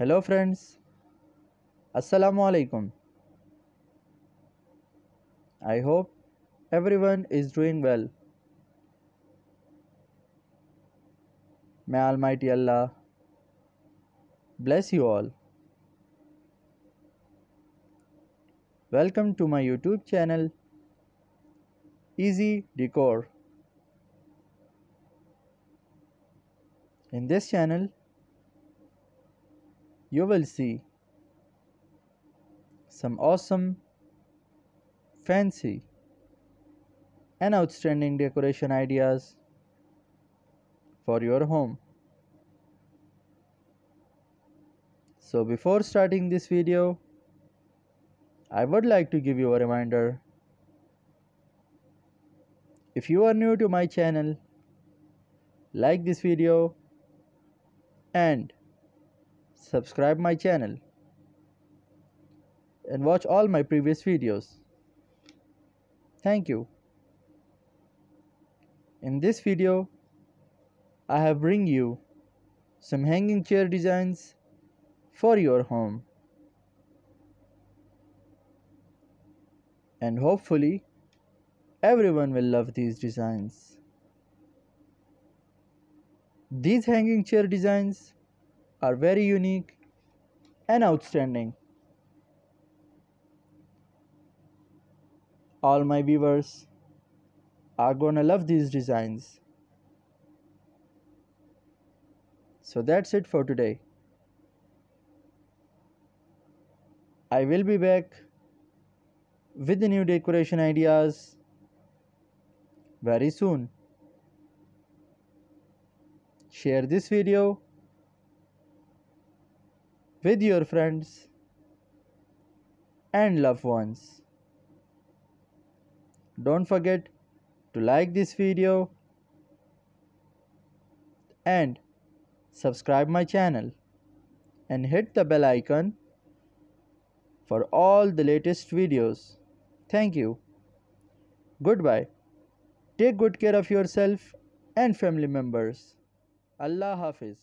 Hello friends. Assalamu alaikum. I hope everyone is doing well. May Almighty Allah bless you all. Welcome to my YouTube channel Easy Decor. In this channel, you will see some awesome, fancy, and outstanding decoration ideas for your home. So before starting this video, I would like to give you a reminder. If you are new to my channel, like this video and subscribe my channel and watch all my previous videos. Thank you. In this video, I have bring you some hanging chair designs for your home. And hopefully, everyone will love these designs. These hanging chair designs are very unique and outstanding. All my viewers are gonna love these designs. So that's it for today. I will be back with the new decoration ideas very soon. Share this video with your friends and loved ones. Don't forget to like this video and subscribe my channel and hit the bell icon for all the latest videos. Thank you. Goodbye. Take good care of yourself and family members. Allah Hafiz.